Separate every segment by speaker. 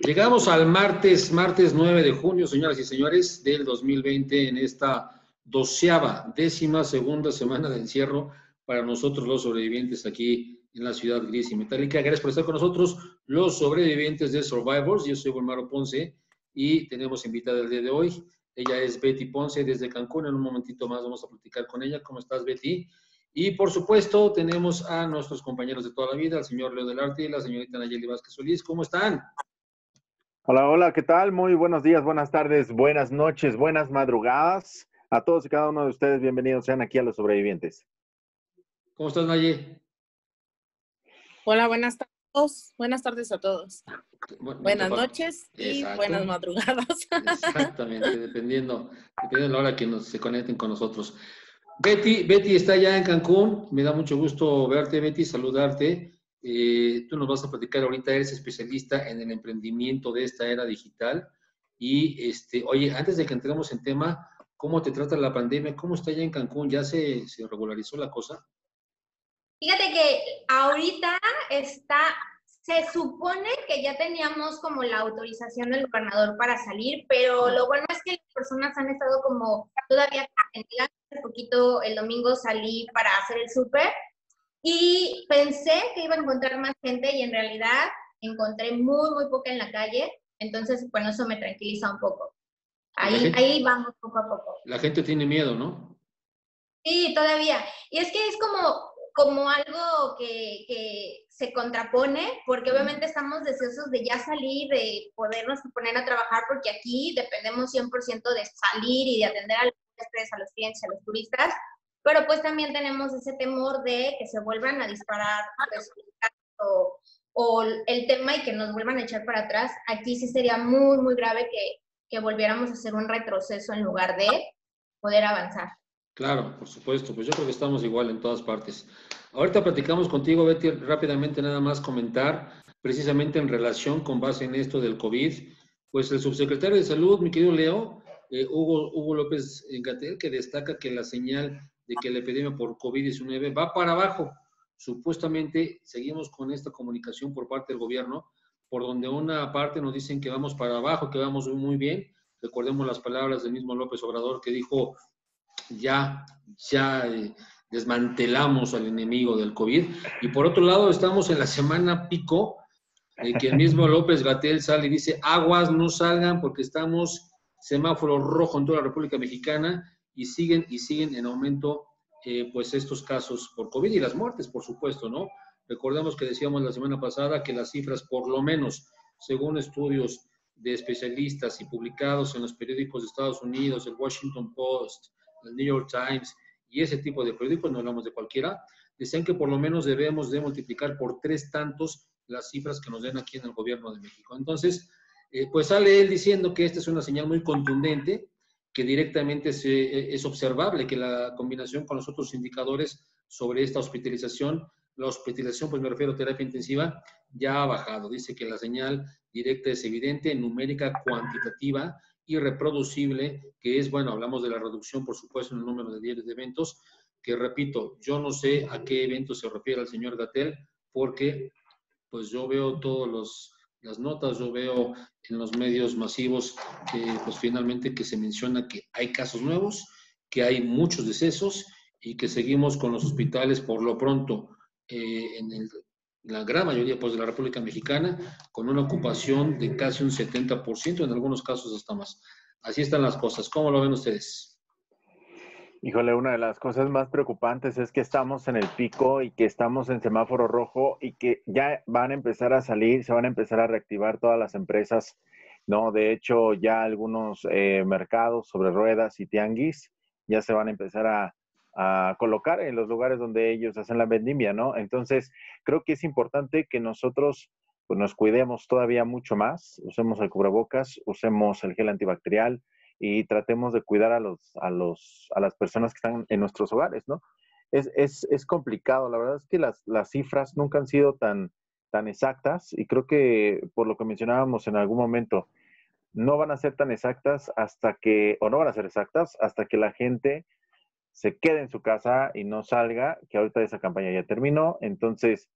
Speaker 1: Llegamos al martes, martes 9 de junio, señoras y señores, del 2020, en esta doceava, décima segunda semana de encierro para nosotros los sobrevivientes aquí en la ciudad gris y metálica. Gracias por estar con nosotros, los sobrevivientes de Survivors. Yo soy Wilmaro Ponce y tenemos invitada el día de hoy. Ella es Betty Ponce desde Cancún. En un momentito más vamos a platicar con ella. ¿Cómo estás, Betty? Y por supuesto, tenemos a nuestros compañeros de toda la vida, el señor Leo del Arte y la señorita Nayeli Vázquez Solís. ¿Cómo están?
Speaker 2: Hola, hola, ¿qué tal? Muy buenos días, buenas tardes, buenas noches, buenas madrugadas. A todos y cada uno de ustedes, bienvenidos sean aquí a los sobrevivientes.
Speaker 1: ¿Cómo estás, Nayeli?
Speaker 3: Hola, buenas tardes. Buenas tardes a todos. buenas noches y buenas madrugadas.
Speaker 1: Exactamente, dependiendo, dependiendo de la hora que nos, se conecten con nosotros. Betty, Betty está ya en Cancún. Me da mucho gusto verte, Betty, saludarte. Eh, tú nos vas a platicar ahorita, eres especialista en el emprendimiento de esta era digital. Y, este, oye, antes de que entremos en tema, ¿cómo te trata la pandemia? ¿Cómo está ya en Cancún? ¿Ya se, se regularizó la cosa?
Speaker 4: Fíjate que ahorita está, se supone que ya teníamos como la autorización del gobernador para salir, pero lo bueno es que las personas han estado como todavía hace poquito el domingo salí para hacer el súper y pensé que iba a encontrar más gente y en realidad encontré muy, muy poca en la calle. Entonces, bueno, eso me tranquiliza un poco. Ahí, ahí vamos poco a poco.
Speaker 1: La gente tiene miedo, ¿no?
Speaker 4: Sí, todavía. Y es que es como, como algo que, que se contrapone, porque obviamente estamos deseosos de ya salir, de podernos poner a trabajar, porque aquí dependemos 100% de salir y de atender a los, a los clientes, a los turistas, pero pues también tenemos ese temor de que se vuelvan a disparar pues, o, o, el tema y que nos vuelvan a echar para atrás. Aquí sí sería muy, muy grave que, que volviéramos a hacer un retroceso en lugar de poder avanzar.
Speaker 1: Claro, por supuesto, pues yo creo que estamos igual en todas partes. Ahorita platicamos contigo, Betty, rápidamente nada más comentar, precisamente en relación con base en esto del COVID, pues el subsecretario de Salud, mi querido Leo, eh, Hugo, Hugo López Gatel, que destaca que la señal de que la epidemia por COVID-19 va para abajo. Supuestamente seguimos con esta comunicación por parte del gobierno, por donde una parte nos dicen que vamos para abajo, que vamos muy bien. Recordemos las palabras del mismo López Obrador que dijo, ya, ya eh, desmantelamos al enemigo del COVID. Y por otro lado, estamos en la semana pico, eh, que el mismo López Gatel sale y dice, aguas, no salgan porque estamos semáforo rojo en toda la República Mexicana y siguen y siguen en aumento eh, pues estos casos por COVID y las muertes, por supuesto, ¿no? Recordemos que decíamos la semana pasada que las cifras, por lo menos, según estudios de especialistas y publicados en los periódicos de Estados Unidos, el Washington Post, el New York Times y ese tipo de periódicos, no hablamos de cualquiera, decían que por lo menos debemos de multiplicar por tres tantos las cifras que nos den aquí en el gobierno de México. Entonces, eh, pues sale él diciendo que esta es una señal muy contundente, que directamente se, es observable que la combinación con los otros indicadores sobre esta hospitalización, la hospitalización, pues me refiero a terapia intensiva, ya ha bajado. Dice que la señal directa es evidente, numérica, cuantitativa y reproducible, que es, bueno, hablamos de la reducción, por supuesto, en el número de diarios de eventos, que repito, yo no sé a qué evento se refiere el señor Gatel, porque pues yo veo todos los las notas, yo veo en los medios masivos que pues finalmente que se menciona que hay casos nuevos, que hay muchos decesos y que seguimos con los hospitales por lo pronto eh, en la gran mayoría pues, de la República Mexicana con una ocupación de casi un 70%, en algunos casos hasta más. Así están las cosas. ¿Cómo lo ven ustedes?
Speaker 2: Híjole, una de las cosas más preocupantes es que estamos en el pico y que estamos en semáforo rojo y que ya van a empezar a salir, se van a empezar a reactivar todas las empresas, ¿no? De hecho, ya algunos eh, mercados sobre ruedas y tianguis ya se van a empezar a, a, colocar en los lugares donde ellos hacen la vendimia, ¿no? Entonces, creo que es importante que nosotros pues, nos cuidemos todavía mucho más, usemos el cubrebocas, usemos el gel antibacterial, y tratemos de cuidar a, los, a, los, a las personas que están en nuestros hogares, ¿no? Es, es, es complicado, la verdad es que las, las, cifras nunca han sido tan, tan exactas y creo que por lo que mencionábamos en algún momento, no van a ser tan exactas hasta que, o no van a ser exactas, hasta que la gente se quede en su casa y no salga, que ahorita esa campaña ya terminó, entonces,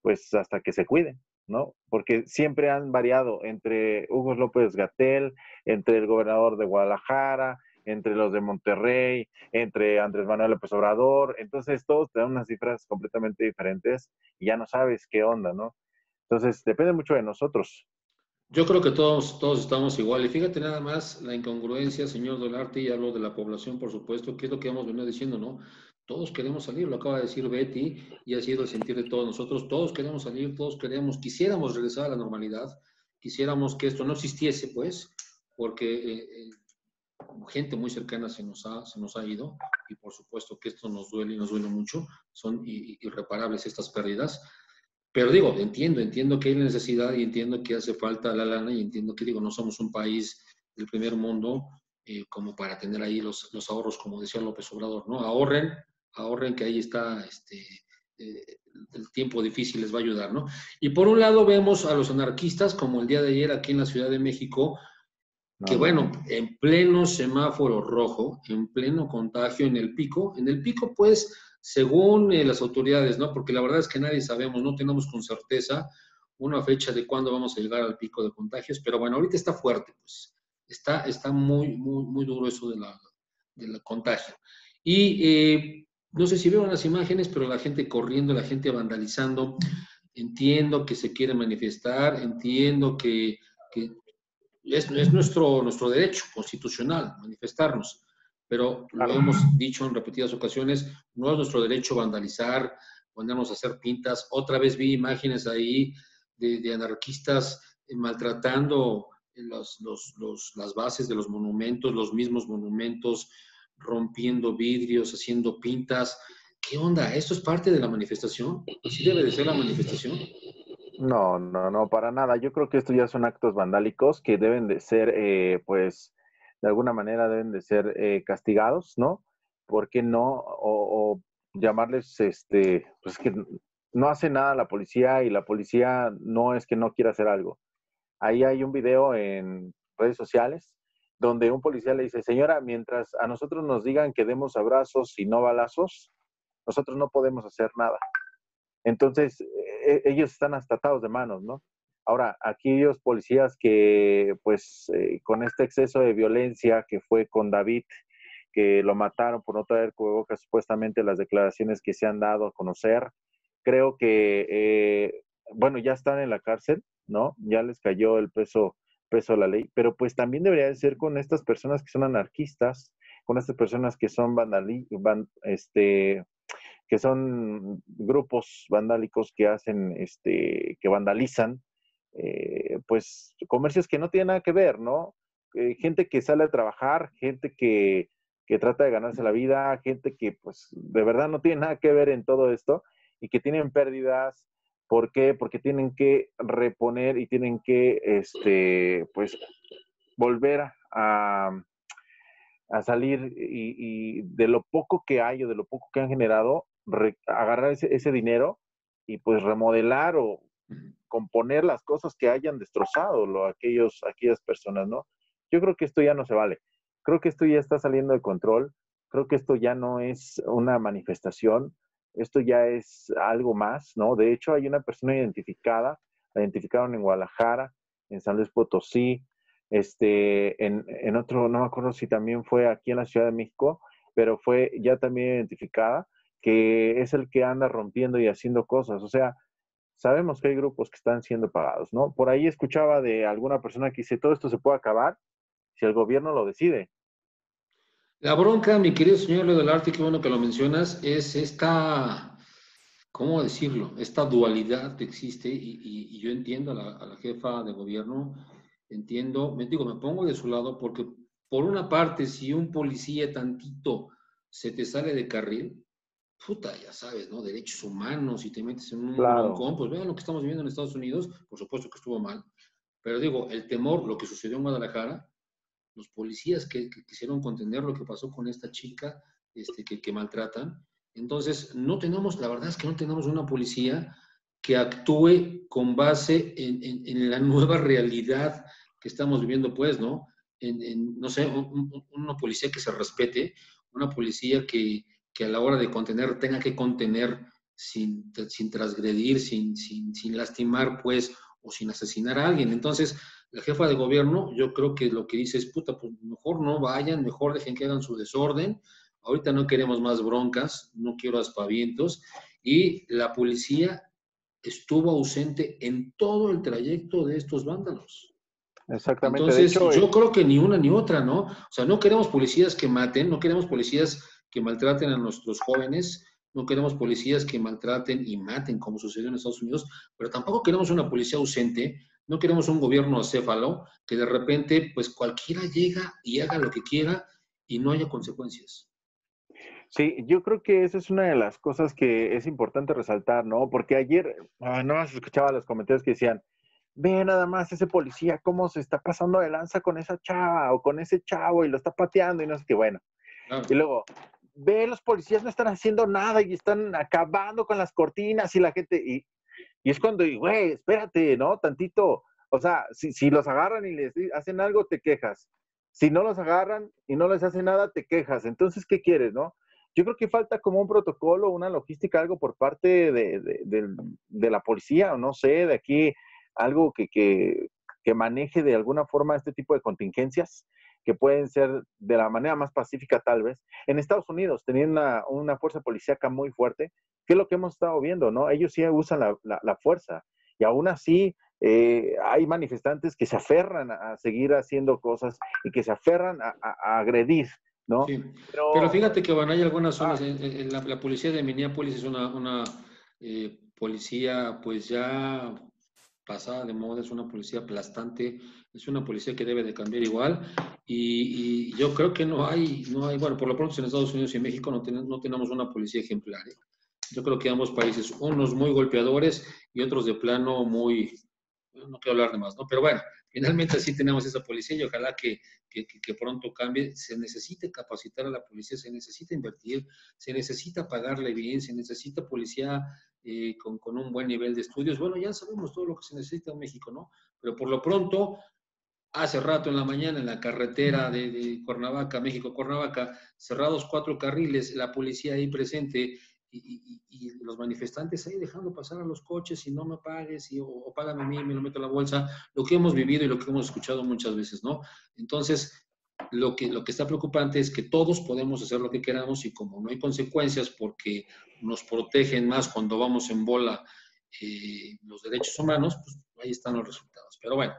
Speaker 2: pues hasta que se cuiden. ¿no? Porque siempre han variado entre Hugo López Gatel, entre el gobernador de Guadalajara, entre los de Monterrey, entre Andrés Manuel López Obrador. Entonces, todos te dan unas cifras completamente diferentes y ya no sabes qué onda, ¿no? Entonces, depende mucho de nosotros.
Speaker 1: Yo creo que todos, todos estamos igual. Y fíjate nada más la incongruencia, señor Dolarte, y hablo de la población, por supuesto, que es lo que hemos venido diciendo, ¿no? Todos queremos salir, lo acaba de decir Betty, y ha sido el sentir de todos nosotros. Todos queremos salir, todos queremos, quisiéramos regresar a la normalidad, quisiéramos que esto no existiese, pues, porque eh, eh, gente muy cercana se nos, ha, se nos ha ido, y por supuesto que esto nos duele y nos duele mucho, son irreparables estas pérdidas. Pero digo, entiendo, entiendo que hay necesidad y entiendo que hace falta la lana y entiendo que digo, no somos un país del primer mundo eh, como para tener ahí los, los, ahorros, como decía López Obrador, ¿no? Ahorren, ahorren que ahí está este, eh, el tiempo difícil les va a ayudar, ¿no? Y por un lado vemos a los anarquistas, como el día de ayer aquí en la Ciudad de México, que bueno, en pleno semáforo rojo, en pleno contagio, en el pico, en el pico pues según eh, las autoridades, ¿no? Porque la verdad es que nadie sabemos, no tenemos con certeza una fecha de cuándo vamos a llegar al pico de contagios, pero bueno, ahorita está fuerte, pues está, está muy, muy, muy duro eso de la, de contagio. Y eh, no sé si vieron las imágenes, pero la gente corriendo, la gente vandalizando, entiendo que se quiere manifestar, entiendo que, que es, es, nuestro, nuestro derecho constitucional manifestarnos, pero lo hemos dicho en repetidas ocasiones, no es nuestro derecho vandalizar, ponernos a hacer pintas. Otra vez vi imágenes ahí de, anarquistas eh, maltratando los, los, las bases de los monumentos, los mismos monumentos, rompiendo vidrios, haciendo pintas. ¿Qué onda? ¿Esto es parte de la manifestación? ¿Sí debe de ser la manifestación?
Speaker 2: No, no, no, para nada. Yo creo que estos ya son actos vandálicos que deben de ser, eh, pues, de alguna manera deben de ser eh, castigados, ¿no? ¿Por qué no? O, llamarles, este, pues que no hace nada la policía y la policía no es que no quiera hacer algo. Ahí hay un video en redes sociales donde un policía le dice, señora, mientras a nosotros nos digan que demos abrazos y no balazos, nosotros no podemos hacer nada. Entonces, e, e, ellos están hasta atados de manos, ¿no? Ahora, aquellos policías que, pues, eh, con este exceso de violencia que fue con David, que lo mataron por no traer cubrebocas, supuestamente las declaraciones que se han dado a conocer, creo que, eh, bueno, ya están en la cárcel, ¿no? Ya les cayó el peso, peso de la ley, pero pues también debería de ser con estas personas que son anarquistas, con estas personas que son vandalí, van, este, que son grupos vandálicos que hacen, este, que vandalizan, eh, pues comercios que no tienen nada que ver, ¿no? Eh, gente que sale a trabajar, gente que, que, trata de ganarse la vida, gente que pues de verdad no tiene nada que ver en todo esto y que tienen pérdidas. ¿Por qué? Porque tienen que reponer y tienen que, este, pues, volver a, a salir y, de lo poco que hay o de lo poco que han generado, agarrar ese, ese dinero y pues remodelar o componer las cosas que hayan destrozado lo, aquellos, aquellas personas, ¿no? Yo creo que esto ya no se vale. Creo que esto ya está saliendo de control. Creo que esto ya no es una manifestación. Esto ya es algo más, ¿no? De hecho, hay una persona identificada, la identificaron en Guadalajara, en San Luis Potosí, este, en, en otro, no me acuerdo si también fue aquí en la Ciudad de México, pero fue ya también identificada, que es el que anda rompiendo y haciendo cosas. O sea, sabemos que hay grupos que están siendo pagados, ¿no? Por ahí escuchaba de alguna persona que dice, todo esto se puede acabar si el gobierno lo decide.
Speaker 1: La bronca, mi querido señor Leo del qué bueno que lo mencionas, es esta, ¿cómo decirlo? Esta dualidad que existe y, yo entiendo a la, a la, jefa de gobierno, entiendo, me digo, me pongo de su lado porque por una parte, si un policía tantito se te sale de carril, puta, ya sabes, ¿no? Derechos humanos y te metes en un claro. pues vean lo que estamos viviendo en Estados Unidos, por supuesto que estuvo mal, pero digo, el temor, lo que sucedió en Guadalajara, los policías que, quisieron contener lo que pasó con esta chica este, que, que, maltratan, entonces no tenemos, la verdad es que no tenemos una policía que actúe con base en, en, la nueva realidad que estamos viviendo, pues, ¿no? En, no sé, una policía que se respete, una policía que, que a la hora de contener tenga que contener sin, sin transgredir, sin, sin, sin lastimar, pues, o sin asesinar a alguien. Entonces, la jefa de gobierno, yo creo que lo que dice es, puta, pues mejor no vayan, mejor dejen que hagan su desorden. Ahorita no queremos más broncas, no quiero aspavientos. Y la policía estuvo ausente en todo el trayecto de estos vándalos.
Speaker 2: Exactamente.
Speaker 1: Entonces, yo creo que ni una ni otra, ¿no? O sea, no queremos policías que maten, no queremos policías que maltraten a nuestros jóvenes, no queremos policías que maltraten y maten, como sucedió en Estados Unidos, pero tampoco queremos una policía ausente, no queremos un gobierno acéfalo que de repente, pues cualquiera llega y haga lo que quiera y no haya consecuencias.
Speaker 2: Sí, yo creo que esa es una de las cosas que es importante resaltar, ¿no? Porque ayer, ah, no más escuchaba los comentarios que decían, ve nada más ese policía cómo se está pasando de lanza con esa chava o con ese chavo y lo está pateando y no sé qué, bueno. Y luego, ve los policías no están haciendo nada y están acabando con las cortinas y la gente, y, y es cuando, güey, espérate, ¿no? Tantito, o sea, si, si los agarran y les hacen algo, te quejas. Si no los agarran y no les hacen nada, te quejas. Entonces, ¿qué quieres, no? Yo creo que falta como un protocolo, una logística, algo por parte de, de, la policía, o no sé, de aquí, algo que, que, que maneje de alguna forma este tipo de contingencias que pueden ser de la manera más pacífica tal vez. En Estados Unidos tenían una, una fuerza policíaca muy fuerte, que es lo que hemos estado viendo, ¿no? Ellos sí usan la, la, fuerza y aún así eh, hay manifestantes que se aferran a seguir haciendo cosas y que se aferran a, a, agredir, ¿no?
Speaker 1: Sí. Pero, fíjate que bueno, hay algunas zonas, ah. la, policía de Minneapolis es una, una eh, policía pues ya pasada de moda, es una policía aplastante, es una policía que debe de cambiar igual y, yo creo que no hay, no hay, bueno, por lo pronto en Estados Unidos y en México no, no tenemos una policía ejemplar. ¿eh? Yo creo que ambos países, unos muy golpeadores y otros de plano muy, no quiero hablar de más, ¿no? Pero bueno, finalmente sí tenemos esa policía y ojalá que, que, que, pronto cambie. Se necesita capacitar a la policía, se necesita invertir, se necesita pagarle bien, se necesita policía eh, con, con, un buen nivel de estudios. Bueno, ya sabemos todo lo que se necesita en México, ¿no? Pero por lo pronto, hace rato en la mañana en la carretera de, Cuernavaca, México-Cuernavaca, cerrados cuatro carriles, la policía ahí presente y, los manifestantes ahí dejando pasar a los coches y no me pagues y, o, págame a mí, me lo meto a la bolsa, lo que hemos vivido y lo que hemos escuchado muchas veces, ¿no? Entonces, lo que, lo que está preocupante es que todos podemos hacer lo que queramos y como no hay consecuencias porque nos protegen más cuando vamos en bola eh, los derechos humanos, pues ahí están los resultados. Pero bueno,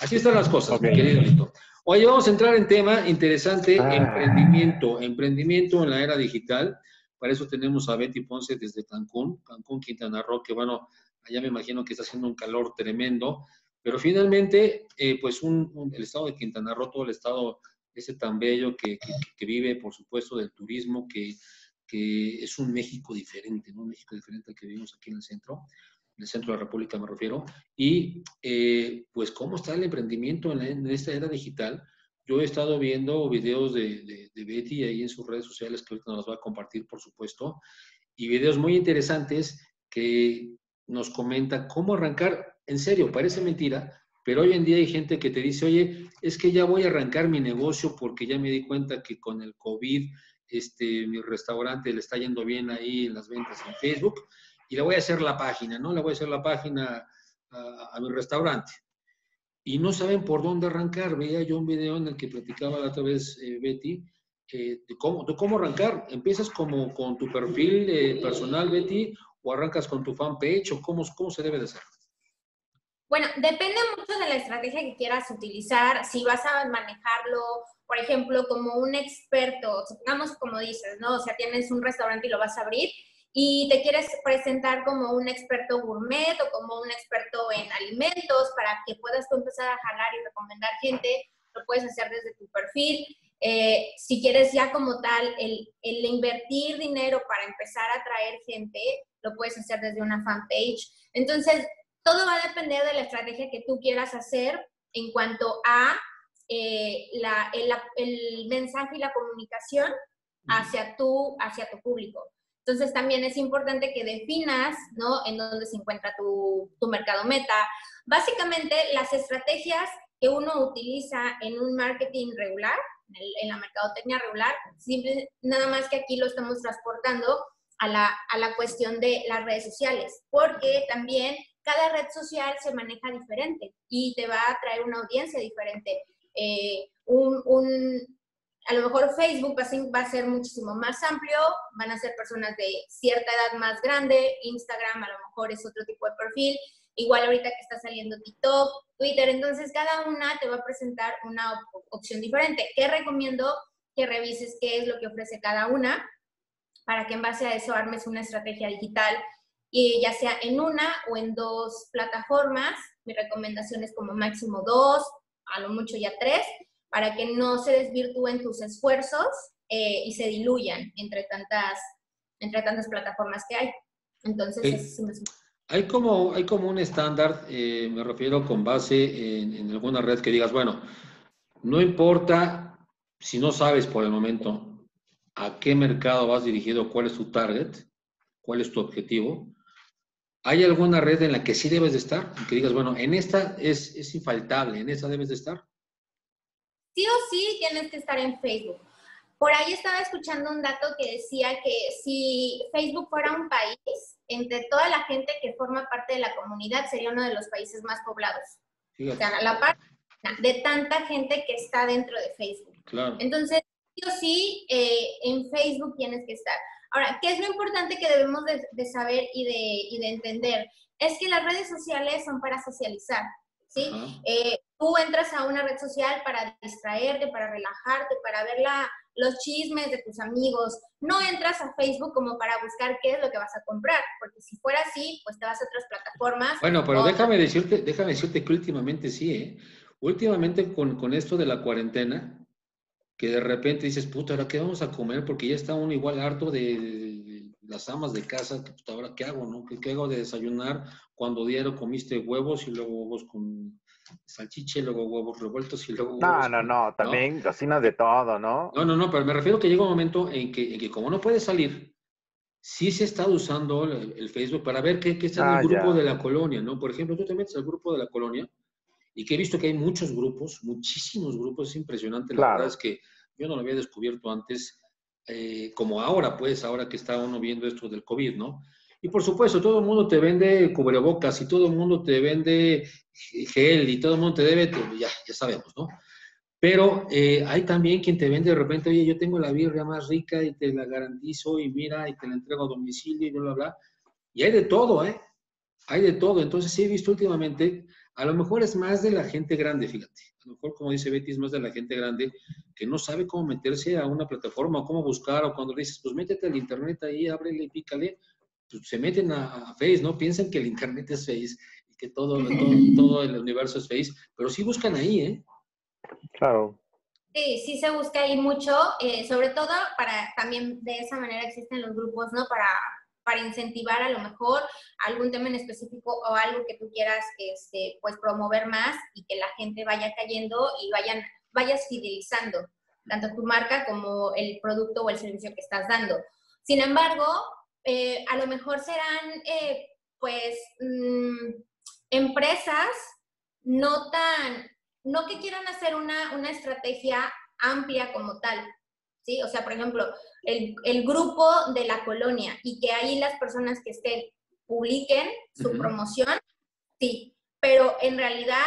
Speaker 1: así están las cosas, mi querido Lito. Oye, vamos a entrar en tema interesante, ah. emprendimiento, emprendimiento en la era digital. Para eso tenemos a Betty Ponce desde Cancún, Cancún, Quintana Roo, que bueno, allá me imagino que está haciendo un calor tremendo, pero finalmente, eh, pues un, el estado de Quintana Roo, todo el estado ese tan bello que, que, vive, por supuesto, del turismo, que, que, es un México diferente, ¿no? Un México diferente al que vivimos aquí en el centro, en el centro de la República me refiero. Y eh, pues cómo está el emprendimiento en, en esta era digital, yo he estado viendo videos de, Betty ahí en sus redes sociales, que ahorita nos va a compartir, por supuesto, y videos muy interesantes que nos comenta cómo arrancar, en serio, parece mentira, pero hoy en día hay gente que te dice, oye, es que ya voy a arrancar mi negocio porque ya me di cuenta que con el COVID, este, mi restaurante le está yendo bien ahí en las ventas en Facebook y le voy a hacer la página, ¿no? Le voy a hacer la página a mi restaurante y no saben por dónde arrancar. Veía yo un video en el que platicaba la otra vez eh, Betty eh, de, cómo, cómo arrancar. ¿Empiezas como con tu perfil eh, personal, Betty, o arrancas con tu fanpage, o cómo, cómo se debe de hacer?
Speaker 4: Bueno, depende mucho de la estrategia que quieras utilizar. Si vas a manejarlo, por ejemplo, como un experto, supongamos como dices, ¿no? O sea, tienes un restaurante y lo vas a abrir, y te quieres presentar como un experto gourmet o como un experto en alimentos para que puedas tú empezar a jalar y recomendar gente, lo puedes hacer desde tu perfil. Eh, si quieres ya como tal el, el, invertir dinero para empezar a atraer gente, lo puedes hacer desde una fanpage. Entonces, todo va a depender de la estrategia que tú quieras hacer en cuanto a eh, la, el, el mensaje y la comunicación hacia tu, hacia tu público. Entonces también es importante que definas, ¿no? En dónde se encuentra tu, tu mercado meta. Básicamente las estrategias que uno utiliza en un marketing regular, en, la mercadotecnia regular, simple, nada más que aquí lo estamos transportando a la, a la cuestión de las redes sociales, porque también cada red social se maneja diferente y te va a traer una audiencia diferente. Eh, un, a lo mejor Facebook va a, ser, va a, ser, muchísimo más amplio, van a ser personas de cierta edad más grande, Instagram a lo mejor es otro tipo de perfil, igual ahorita que está saliendo TikTok, Twitter, entonces cada una te va a presentar una opción diferente. ¿Qué recomiendo? Que revises qué es lo que ofrece cada una para que en base a eso armes una estrategia digital y ya sea en una o en dos plataformas. Mi recomendación es como máximo dos, a lo mucho ya tres, para que no se desvirtúen tus esfuerzos eh, y se diluyan entre tantas, entre tantas plataformas que hay. Entonces,
Speaker 1: hay como, hay como un estándar, eh, me refiero con base en, en, alguna red que digas, bueno, no importa si no sabes por el momento a qué mercado vas dirigido, cuál es tu target, cuál es tu objetivo, ¿hay alguna red en la que sí debes de estar? que digas, bueno, en esta es, es infaltable, en esta debes de estar.
Speaker 4: Sí o sí tienes que estar en Facebook. Por ahí estaba escuchando un dato que decía que si Facebook fuera un país, entre toda la gente que forma parte de la comunidad sería uno de los países más poblados. O sea, la parte de tanta gente que está dentro de Facebook.
Speaker 1: Claro.
Speaker 4: Entonces, sí o sí, eh, en Facebook tienes que estar. Ahora, ¿qué es lo importante que debemos de, saber y de, y de, entender? Es que las redes sociales son para socializar, ¿sí? Eh, tú entras a una red social para distraerte, para relajarte, para ver la, los chismes de tus amigos. No entras a Facebook como para buscar qué es lo que vas a comprar, porque si fuera así, pues te vas a otras plataformas.
Speaker 1: Bueno, pero déjame decirte, déjame decirte que últimamente sí, ¿eh? Últimamente con, con esto de la cuarentena, que de repente dices, puta, ¿ahora qué vamos a comer? Porque ya está uno igual harto de, las amas de casa, que puta, ¿ahora qué hago, no? ¿Qué, hago de desayunar cuando diario comiste huevos y luego huevos con salchiche, luego huevos revueltos y luego...
Speaker 2: No, no, no, también cocinas de todo, ¿no?
Speaker 1: No, no, no, pero me refiero que llega un momento en que, en que como no puedes salir, sí se está usando el, Facebook para ver qué, qué está en el ah, grupo de la colonia, ¿no? Por ejemplo, tú te metes al grupo de la colonia y que he visto que hay muchos grupos, muchísimos grupos, es impresionante. La verdad es que yo no lo había descubierto antes, eh, como ahora, pues, ahora que está uno viendo esto del COVID, ¿no? Y por supuesto, todo el mundo te vende cubrebocas y todo el mundo te vende gel y todo el mundo te debe, ya, ya sabemos, ¿no? Pero eh, hay también quien te vende de repente, oye, yo tengo la birria más rica y te la garantizo y mira, y te la entrego a domicilio y bla, bla, bla. Y hay de todo, ¿eh? Hay de todo. Entonces sí he visto últimamente a lo mejor es más de la gente grande, fíjate. A lo mejor, como dice Betty, es más de la gente grande que no sabe cómo meterse a una plataforma o cómo buscar, o cuando le dices, pues métete al internet ahí, ábrele y pícale, pues se meten a, Face, ¿no? Piensan que el internet es Face y que todo, todo, el universo es Face, pero sí buscan ahí, ¿eh?
Speaker 2: Claro.
Speaker 4: Sí, sí se busca ahí mucho, eh, sobre todo para, también de esa manera existen los grupos, ¿no? Para para incentivar a lo mejor algún tema en específico o algo que tú quieras este, pues promover más y que la gente vaya cayendo y vayan, vayas fidelizando tanto tu marca como el producto o el servicio que estás dando. Sin embargo, eh, a lo mejor serán eh, pues mm, empresas no tan, no que quieran hacer una, una estrategia amplia como tal, ¿sí? O sea, por ejemplo, el, el, grupo de la colonia y que ahí las personas que estén publiquen su promoción, sí, pero en realidad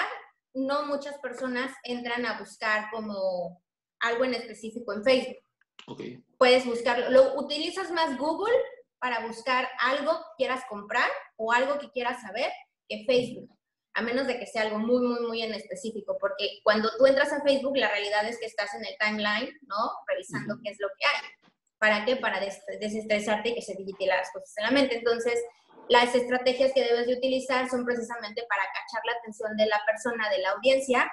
Speaker 4: no muchas personas entran a buscar como algo en específico en Facebook.
Speaker 1: Okay.
Speaker 4: Puedes buscarlo. Lo, utilizas más Google para buscar algo que quieras comprar o algo que quieras saber que Facebook a menos de que sea algo muy, muy, muy en específico, porque cuando tú entras a Facebook, la realidad es que estás en el timeline, ¿no? Revisando qué es lo que hay. ¿Para qué? Para desestresarte y que se digiten las cosas en la mente. Entonces, las estrategias que debes de utilizar son precisamente para cachar la atención de la persona, de la audiencia,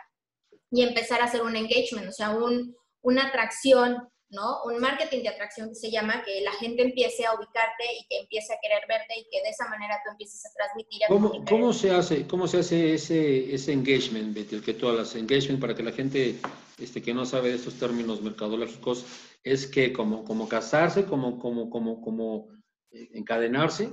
Speaker 4: y empezar a hacer un engagement, o sea, un, una atracción ¿no? Un marketing de atracción que se llama que la gente empiece a ubicarte y que empiece a querer verte y que de esa manera tú empieces a transmitir.
Speaker 1: ¿Cómo, ¿cómo se hace, cómo se hace ese, ese engagement, Betty, el que tú hablas? Engagement para que la gente este, que no sabe de estos términos mercadológicos es que como, como casarse, como, como, como, como eh, encadenarse.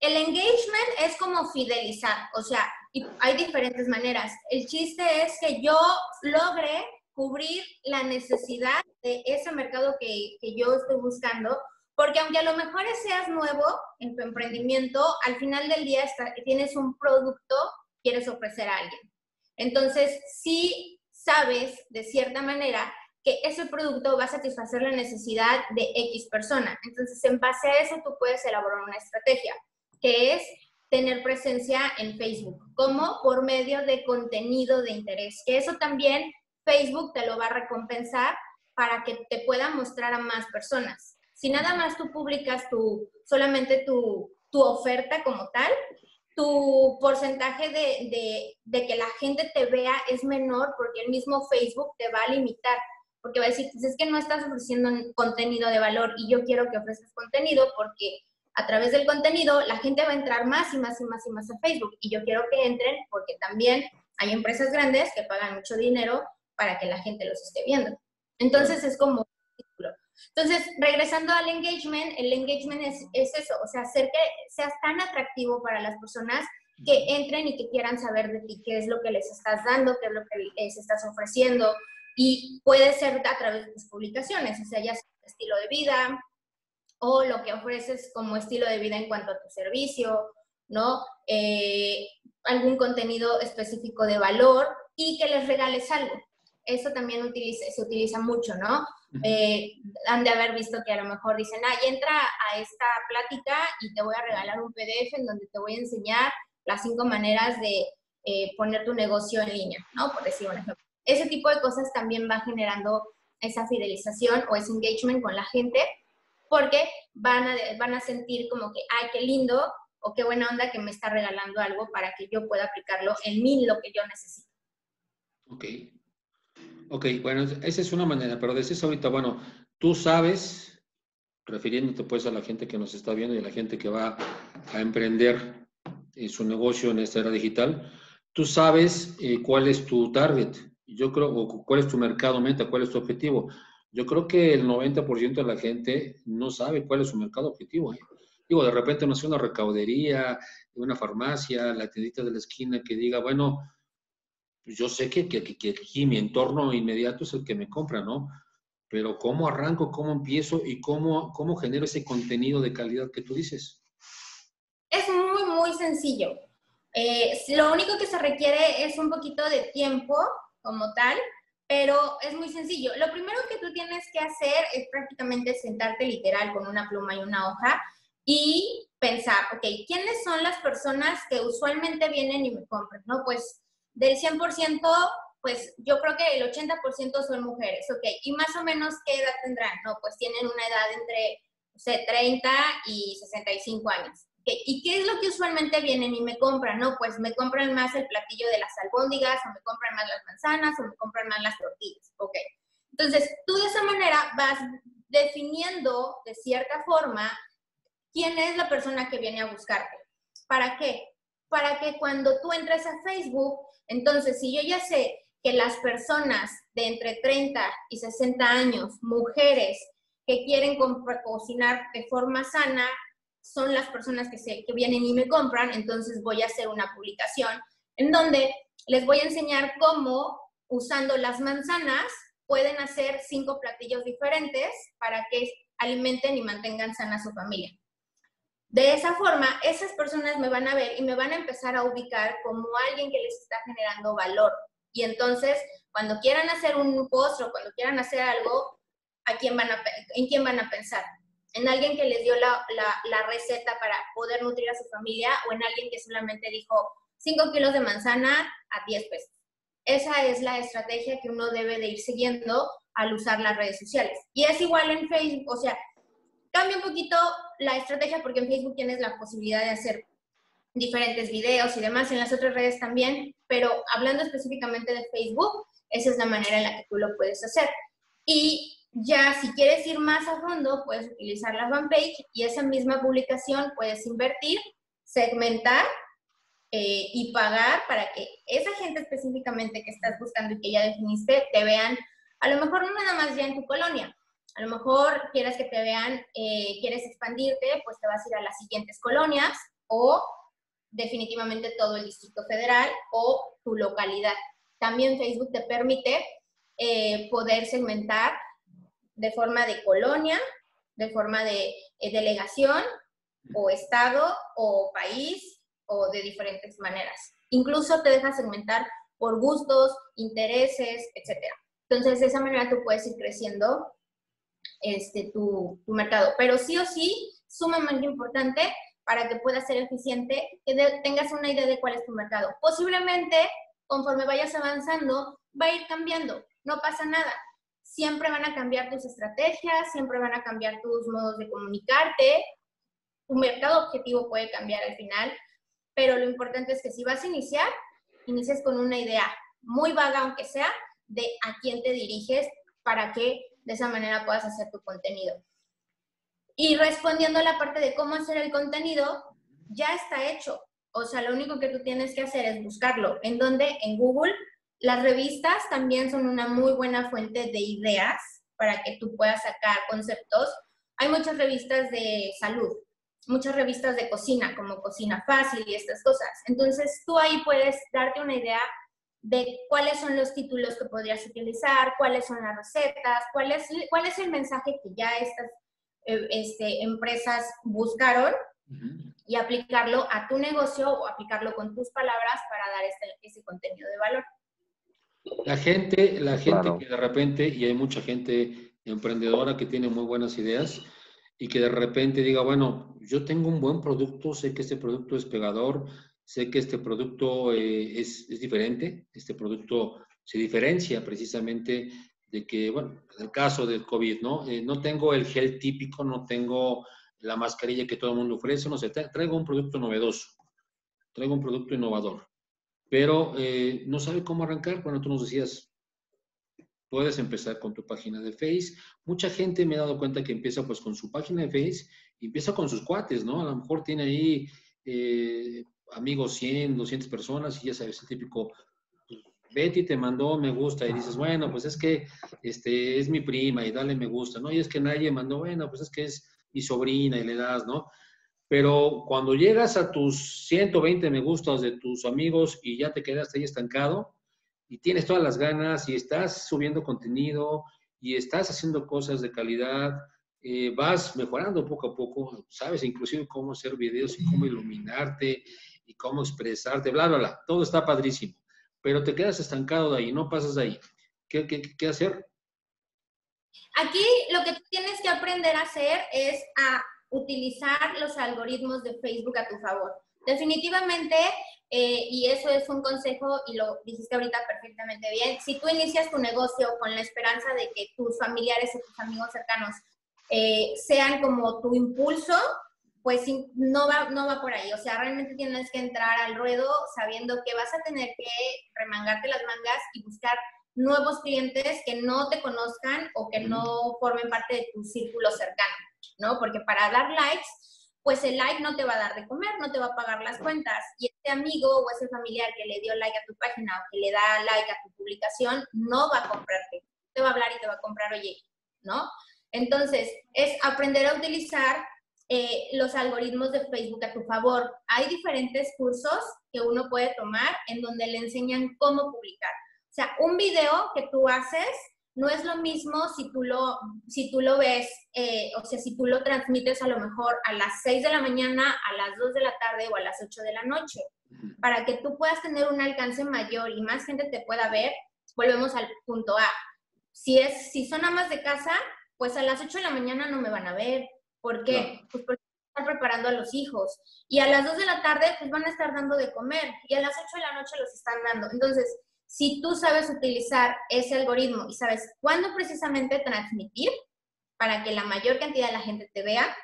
Speaker 4: El engagement es como fidelizar, o sea, hay diferentes maneras. El chiste es que yo logre cubrir la necesidad de ese mercado que, que yo estoy buscando Porque aunque a lo mejor seas nuevo en tu emprendimiento, al final del día tienes un producto, quieres ofrecer a alguien. Entonces, si sabes de cierta manera que ese producto va a satisfacer la necesidad de X persona. Entonces, en base a eso, tú puedes elaborar una estrategia, que es tener presencia en Facebook, como por medio de contenido de interés, que eso también Facebook te lo va a recompensar para que te pueda mostrar a más personas. Si nada más tú publicas tu, solamente tu, tu oferta como tal, tu porcentaje de, de, de, que la gente te vea es menor porque el mismo Facebook te va a limitar, porque va a decir, pues es que no estás ofreciendo contenido de valor y yo quiero que ofrezcas contenido porque a través del contenido la gente va a entrar más y más y más y más a Facebook y yo quiero que entren porque también hay empresas grandes que pagan mucho dinero para que la gente los esté viendo. Entonces es como entonces, regresando al engagement, el engagement es, es, eso, o sea, hacer que seas tan atractivo para las personas que entren y que quieran saber de ti, qué es lo que les estás dando, qué es lo que les estás ofreciendo, y puede ser a través de tus publicaciones, o sea, ya sea estilo de vida, o lo que ofreces como estilo de vida en cuanto a tu servicio, ¿no? Eh, algún contenido específico de valor y que les regales algo. Eso también utiliza, se utiliza mucho, ¿no? Eh, han de haber visto que a lo mejor dicen, ah, entra a esta plática y te voy a regalar un PDF en donde te voy a enseñar las cinco maneras de eh, poner tu negocio en línea, ¿no? Por decir un ejemplo. Ese tipo de cosas también va generando esa fidelización o ese engagement con la gente porque van a, van a sentir como que, ay, qué lindo o qué buena onda que me está regalando algo para que yo pueda aplicarlo en mí lo que yo necesito.
Speaker 1: Ok. Ok, bueno, esa es una manera, pero decís ahorita, bueno, tú sabes, refiriéndote pues a la gente que nos está viendo y a la gente que va a emprender en su negocio en esta era digital, tú sabes eh, cuál es tu target, yo creo, o cuál es tu mercado meta, cuál es tu objetivo. Yo creo que el 90% de la gente no sabe cuál es su mercado objetivo. ¿eh? Digo, de repente no sé, una recaudería, una farmacia, la tiendita de la esquina que diga, bueno, yo sé que, que, que, aquí mi entorno inmediato es el que me compra, ¿no? Pero ¿cómo arranco, cómo empiezo y cómo, cómo genero ese contenido de calidad que tú dices?
Speaker 4: Es muy, muy sencillo. Eh, lo único que se requiere es un poquito de tiempo como tal, pero es muy sencillo. Lo primero que tú tienes que hacer es prácticamente sentarte literal con una pluma y una hoja y pensar, ok, ¿quiénes son las personas que usualmente vienen y me compran? ¿No? Pues del 100%, pues yo creo que el 80% son mujeres, ok. ¿Y más o menos qué edad tendrán? No, pues tienen una edad entre, no sé, 30 y 65 años. ¿Y qué es lo que usualmente vienen y me compran? No, pues me compran más el platillo de las albóndigas, o me compran más las manzanas, o me compran más las tortillas. Ok. Entonces, tú de esa manera vas definiendo de cierta forma quién es la persona que viene a buscarte. ¿Para qué? Para que cuando tú entres a Facebook, entonces, si yo ya sé que las personas de entre 30 y 60 años, mujeres que quieren cocinar de forma sana, son las personas que, que vienen y me compran, entonces voy a hacer una publicación en donde les voy a enseñar cómo, usando las manzanas, pueden hacer cinco platillos diferentes para que alimenten y mantengan sana a su familia. De esa forma, esas personas me van a ver y me van a empezar a ubicar como alguien que les está generando valor. Y entonces, cuando quieran hacer un post o cuando quieran hacer algo, ¿a quién van a, ¿en quién van a pensar? ¿En alguien que les dio la, la, receta para poder nutrir a su familia o en alguien que solamente dijo 5 kilos de manzana a 10 pesos? Esa es la estrategia que uno debe de ir siguiendo al usar las redes sociales. Y es igual en Facebook, o sea, Cambia un poquito la estrategia porque en Facebook tienes la posibilidad de hacer diferentes videos y demás, en las otras redes también, pero hablando específicamente de Facebook, esa es la manera en la que tú lo puedes hacer. Y ya si quieres ir más a fondo, puedes utilizar la fanpage y esa misma publicación puedes invertir, segmentar eh, y pagar para que esa gente específicamente que estás buscando y que ya definiste te vean, a lo mejor no nada más ya en tu colonia, a lo mejor quieres que te vean, eh, quieres expandirte, pues te vas a ir a las siguientes colonias o definitivamente todo el Distrito Federal o tu localidad. También Facebook te permite eh, poder segmentar de forma de colonia, de forma de eh, delegación o estado o país o de diferentes maneras. Incluso te deja segmentar por gustos, intereses, etc. Entonces, de esa manera tú puedes ir creciendo este, tu, tu mercado. Pero sí o sí, sumamente importante para que puedas ser eficiente, que tengas una idea de cuál es tu mercado. Posiblemente, conforme vayas avanzando, va a ir cambiando, no pasa nada. Siempre van a cambiar tus estrategias, siempre van a cambiar tus modos de comunicarte, tu mercado objetivo puede cambiar al final, pero lo importante es que si vas a iniciar, inicies con una idea muy vaga, aunque sea, de a quién te diriges para que de esa manera puedas hacer tu contenido. Y respondiendo a la parte de cómo hacer el contenido, ya está hecho. O sea, lo único que tú tienes que hacer es buscarlo. ¿En donde En Google. Las revistas también son una muy buena fuente de ideas para que tú puedas sacar conceptos. Hay muchas revistas de salud, muchas revistas de cocina, como Cocina Fácil y estas cosas. Entonces, tú ahí puedes darte una idea de cuáles son los títulos que podrías utilizar, cuáles son las recetas, cuál es, cuál es el mensaje que ya estas eh, este, empresas buscaron y aplicarlo a tu negocio o aplicarlo con tus palabras para dar este, ese contenido de valor.
Speaker 1: La gente, la gente que de repente, y hay mucha gente emprendedora que tiene muy buenas ideas y que de repente diga, bueno, yo tengo un buen producto, sé que este producto es pegador, sé que este producto eh, es, es, diferente, este producto se diferencia precisamente de que, bueno, en el caso del COVID, ¿no? Eh, no tengo el gel típico, no tengo la mascarilla que todo el mundo ofrece, no sé, traigo un producto novedoso, traigo un producto innovador, pero eh, no sabe cómo arrancar. Bueno, tú nos decías, puedes empezar con tu página de Face. Mucha gente me ha dado cuenta que empieza pues con su página de Face empieza con sus cuates, ¿no? A lo mejor tiene ahí eh, amigos 100, 200 personas y ya sabes, el típico Betty te mandó me gusta y dices, bueno, pues es que este, es mi prima y dale me gusta, ¿no? Y es que nadie mandó, bueno, pues es que es mi sobrina y le das, ¿no? Pero cuando llegas a tus 120 me gustas de tus amigos y ya te quedaste ahí estancado y tienes todas las ganas y estás subiendo contenido y estás haciendo cosas de calidad, eh, vas mejorando poco a poco, sabes inclusive cómo hacer videos y cómo iluminarte y cómo expresarte, bla, bla, bla. Todo está padrísimo pero te quedas estancado de ahí, no pasas de ahí. ¿Qué, qué, qué hacer?
Speaker 4: Aquí lo que tienes que aprender a hacer es a utilizar los algoritmos de Facebook a tu favor. Definitivamente, eh, y eso es un consejo y lo dijiste ahorita perfectamente bien, si tú inicias tu negocio con la esperanza de que tus familiares y tus amigos cercanos eh, sean como tu impulso, pues no va, no va por ahí. O sea, realmente tienes que entrar al ruedo sabiendo que vas a tener que remangarte las mangas y buscar nuevos clientes que no te conozcan o que no formen parte de tu círculo cercano, ¿no? Porque para dar likes, pues el like no te va a dar de comer, no te va a pagar las cuentas. Y este amigo o ese familiar que le dio like a tu página o que le da like a tu publicación, no va a comprarte. Te va a hablar y te va a comprar, oye, ¿no? Entonces, es aprender a utilizar eh, los algoritmos de Facebook a tu favor. Hay diferentes cursos que uno puede tomar en donde le enseñan cómo publicar. O sea, un video que tú haces no es lo mismo si tú lo, si tú lo ves, eh, o sea, si tú lo transmites a lo mejor a las 6 de la mañana, a las 2 de la tarde o a las 8 de la noche. Para que tú puedas tener un alcance mayor y más gente te pueda ver, volvemos al punto A. Si, es, si son amas de casa, pues a las 8 de la mañana no me van a ver, ¿Por qué? Pues porque están preparando a los hijos. Y a las 2 de la tarde, pues van a estar dando de comer. Y a las 8 de la noche los están dando. Entonces, si tú sabes utilizar ese algoritmo y sabes cuándo precisamente transmitir para que la mayor cantidad de la gente te vea,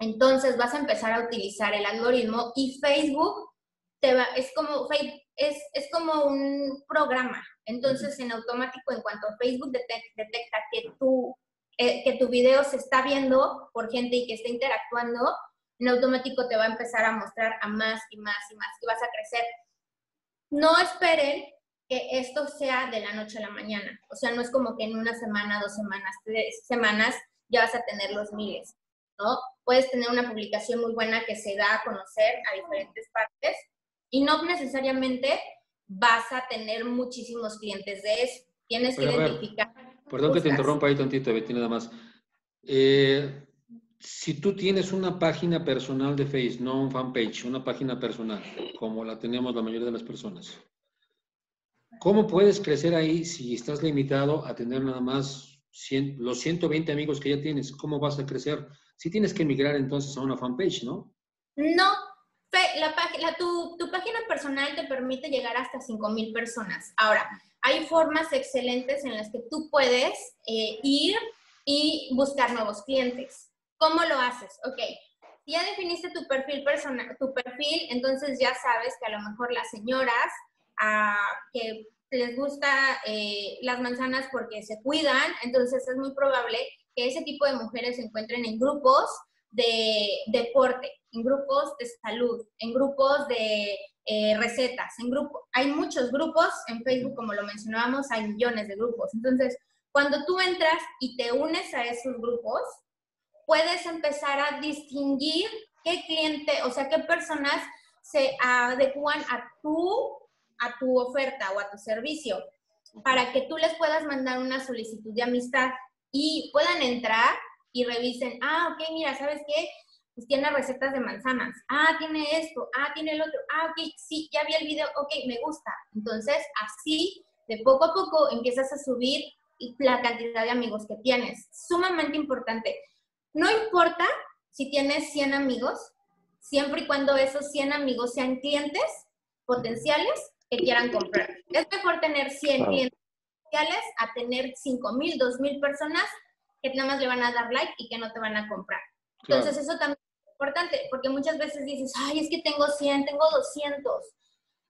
Speaker 4: entonces vas a empezar a utilizar el algoritmo y Facebook te va, es como, es, es como un programa. Entonces, en automático, en cuanto Facebook detecta que tú eh, que tu video se está viendo por gente y que está interactuando, en automático te va a empezar a mostrar a más y más y más y vas a crecer. No esperen que esto sea de la noche a la mañana. O sea, no es como que en una semana, dos semanas, tres semanas ya vas a tener los miles, ¿no? Puedes tener una publicación muy buena que se da a conocer a diferentes partes y no necesariamente vas a tener muchísimos clientes de eso. Tienes que identificar
Speaker 1: Perdón que te interrumpa ahí tantito, Betty, nada más. Eh, si tú tienes una página personal de Facebook, no un fanpage, una página personal, como la tenemos la mayoría de las personas, ¿cómo puedes crecer ahí si estás limitado a tener nada más los 120 amigos que ya tienes? ¿Cómo vas a crecer? Si tienes que migrar entonces a una fanpage, ¿no?
Speaker 4: No, tu, página personal te permite llegar hasta 5.000 personas. Ahora, hay formas excelentes en las que tú puedes eh, ir y buscar nuevos clientes. ¿Cómo lo haces? Ok, ya definiste tu perfil personal, tu perfil, entonces ya sabes que a lo mejor las señoras ah, que les gusta eh, las manzanas porque se cuidan, entonces es muy probable que ese tipo de mujeres se encuentren en grupos de deporte, en grupos de salud, en grupos de eh, recetas, en grupos. Hay muchos grupos, en Facebook, como lo mencionábamos, hay millones de grupos. Entonces, cuando tú entras y te unes a esos grupos, puedes empezar a distinguir qué cliente, o sea, qué personas se adecuan a tu, a tu oferta o a tu servicio para que tú les puedas mandar una solicitud de amistad y puedan entrar y revisen, ah, ok, mira, ¿sabes qué? Pues tiene recetas de manzanas, ah, tiene esto, ah, tiene el otro, ah, ok, sí, ya vi el video, ok, me gusta. Entonces, así, de poco a poco, empiezas a subir la cantidad de amigos que tienes. Sumamente importante. No importa si tienes 100 amigos, siempre y cuando esos 100 amigos sean clientes potenciales que quieran comprar. Es mejor tener 100 clientes potenciales a tener 5.000, 2.000 personas que nada más le van a dar like y que no te van a comprar. Entonces eso también importante, porque muchas veces dices, ay, es que tengo 100, tengo 200.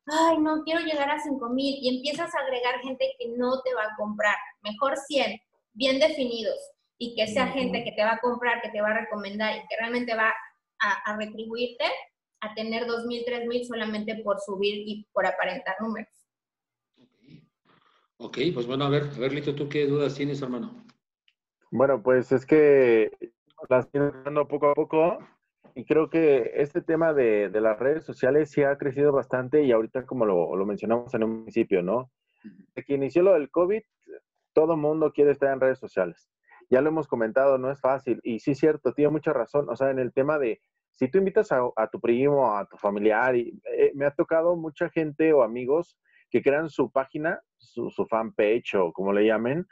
Speaker 4: Ay, no, quiero llegar a 5.000 y empiezas a agregar gente que no te va a comprar. Mejor 100, bien definidos y que sea gente que te va a comprar, que te va a recomendar y que realmente va a, retribuirte, a tener 2.000, 3.000 solamente por subir y por aparentar números.
Speaker 1: Ok, pues bueno, a ver, a ver, Lito, ¿tú qué dudas tienes, hermano?
Speaker 2: Bueno, pues es que las dando poco a poco y creo que este tema de, de, las redes sociales sí ha crecido bastante y ahorita como lo, lo mencionamos en un principio, ¿no? De que inició lo del COVID, todo el mundo quiere estar en redes sociales ya lo hemos comentado, no es fácil. Y sí cierto, tiene mucha razón. O sea, en el tema de, si tú invitas a, tu primo, a tu familiar, y, eh, me ha tocado mucha gente o amigos que crean su página, su, fanpage o como le llamen,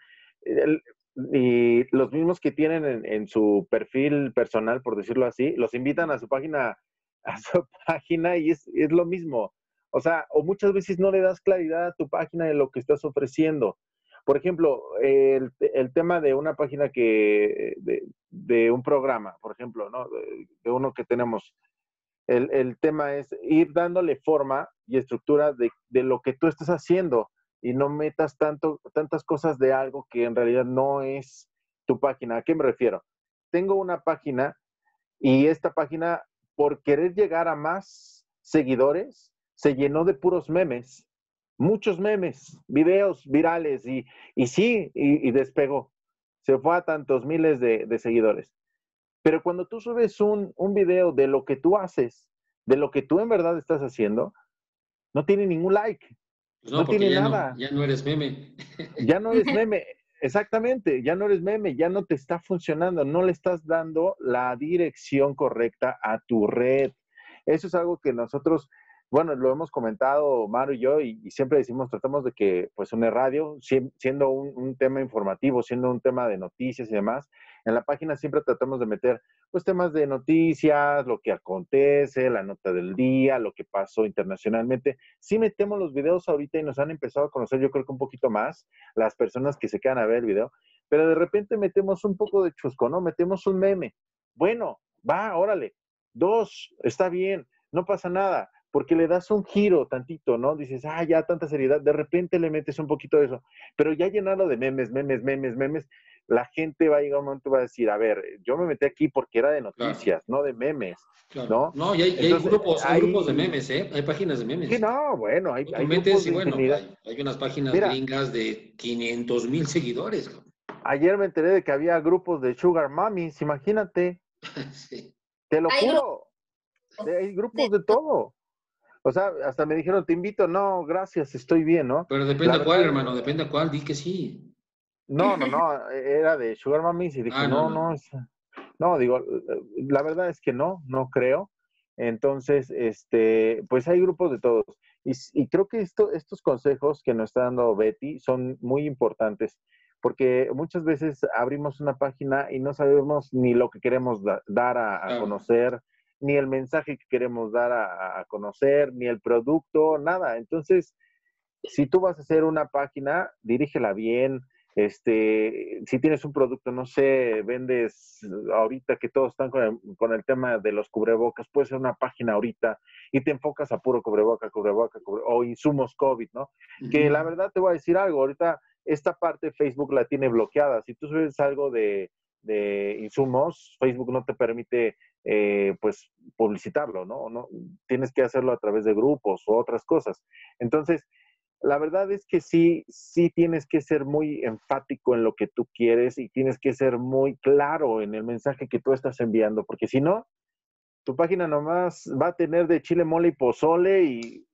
Speaker 2: y los mismos que tienen en, su perfil personal, por decirlo así, los invitan a su página, a su página y es, es lo mismo. O sea, o muchas veces no le das claridad a tu página de lo que estás ofreciendo. Por ejemplo, el, tema de una página que, de, un programa, por ejemplo, ¿no? De, uno que tenemos, el, tema es ir dándole forma y estructura de, lo que tú estás haciendo y no metas tanto, tantas cosas de algo que en realidad no es tu página. ¿A qué me refiero? Tengo una página y esta página, por querer llegar a más seguidores, se llenó de puros memes muchos memes, videos virales y, y sí, y, despegó. Se fue a tantos miles de, seguidores. Pero cuando tú subes un, un, video de lo que tú haces, de lo que tú en verdad estás haciendo, no tiene ningún like.
Speaker 1: Pues no, tiene nada. ya no eres meme.
Speaker 2: Ya no eres meme. Exactamente, ya no eres meme, ya no te está funcionando, no le estás dando la dirección correcta a tu red. Eso es algo que nosotros bueno, lo hemos comentado Maru y yo y, siempre decimos, tratamos de que pues una radio, siendo un, tema informativo, siendo un tema de noticias y demás, en la página siempre tratamos de meter pues temas de noticias, lo que acontece, la nota del día, lo que pasó internacionalmente. Sí metemos los videos ahorita y nos han empezado a conocer yo creo que un poquito más las personas que se quedan a ver el video, pero de repente metemos un poco de chusco, ¿no? Metemos un meme. Bueno, va, órale. Dos, está bien, no pasa nada porque le das un giro tantito, ¿no? Dices, ah, ya tanta seriedad, de repente le metes un poquito de eso, pero ya llenarlo de memes, memes, memes, memes, la gente va a llegar un momento y va a decir, a ver, yo me metí aquí porque era de noticias, no de memes, ¿no?
Speaker 1: No, y hay, grupos, hay, grupos de memes, ¿eh? Hay páginas de memes.
Speaker 2: Sí, no, bueno, hay,
Speaker 1: hay grupos bueno, hay, unas páginas gringas de 500 mil seguidores.
Speaker 2: Ayer me enteré de que había grupos de Sugar Mummies, imagínate. sí. Te lo juro. Hay grupos de todo. O sea, hasta me dijeron, te invito, no, gracias, estoy bien, ¿no?
Speaker 1: Pero depende a cuál, hermano, depende a cuál, di que sí.
Speaker 2: No, no, no, era de Sugar Mami y dije, ah, no, no, No, digo, la verdad es que no, no creo. Entonces, este, pues hay grupos de todos. Y, creo que esto, estos consejos que nos está dando Betty son muy importantes, porque muchas veces abrimos una página y no sabemos ni lo que queremos dar a, conocer, ni el mensaje que queremos dar a, conocer, ni el producto, nada. Entonces, si tú vas a hacer una página, dirígela bien, este, si tienes un producto, no sé, vendes ahorita que todos están con el, tema de los cubrebocas, puede ser una página ahorita y te enfocas a puro cubreboca, cubreboca, o insumos COVID, ¿no? Que la verdad te voy a decir algo, ahorita esta parte Facebook la tiene bloqueada. Si tú subes algo de, insumos, Facebook no te permite eh, pues publicitarlo, ¿no? ¿no? Tienes que hacerlo a través de grupos o otras cosas. Entonces, la verdad es que sí, sí tienes que ser muy enfático en lo que tú quieres y tienes que ser muy claro en el mensaje que tú estás enviando, porque si no, tu página nomás va a tener de chile, mole y pozole y,